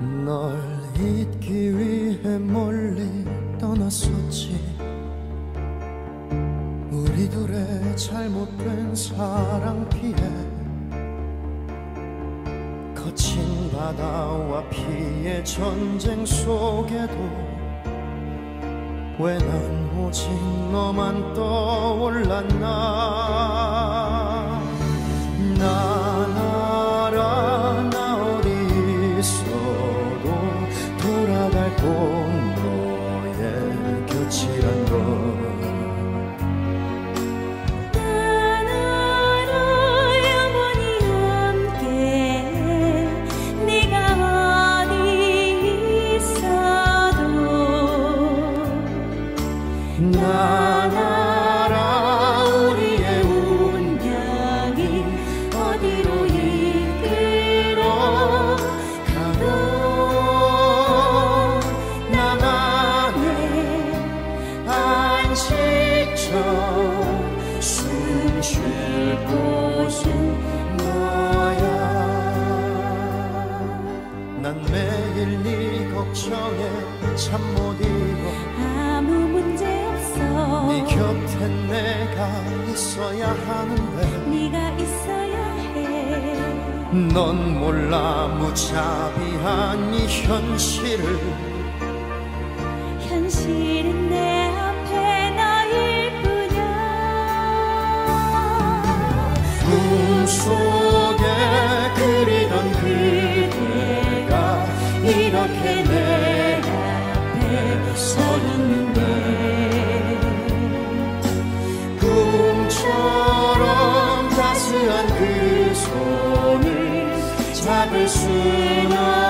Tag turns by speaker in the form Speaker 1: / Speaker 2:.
Speaker 1: 널 잊기 위해 멀리 떠났었지. 우리 둘의 잘못된 사랑 피해. 거친 바다와 피의 전쟁 속에도 왜 난 오직 너만 떠올랐나. 난
Speaker 2: 난 알아
Speaker 1: 우리의 운명이 어디로 이끌어 가도 나만의 안식처 숨쉴 곳은 너야. 난 매일 네 걱정에 잠 곁에 내가 있어야 하는데
Speaker 2: 네가 있어야 해.
Speaker 1: 넌 몰라 무자비한 이 현실을.
Speaker 2: 현실은 내 앞에 너일 뿐이야.
Speaker 1: 꿈속에 그리던 그대가 이렇게 내 앞에 서 있는 손을 잡을 순 없게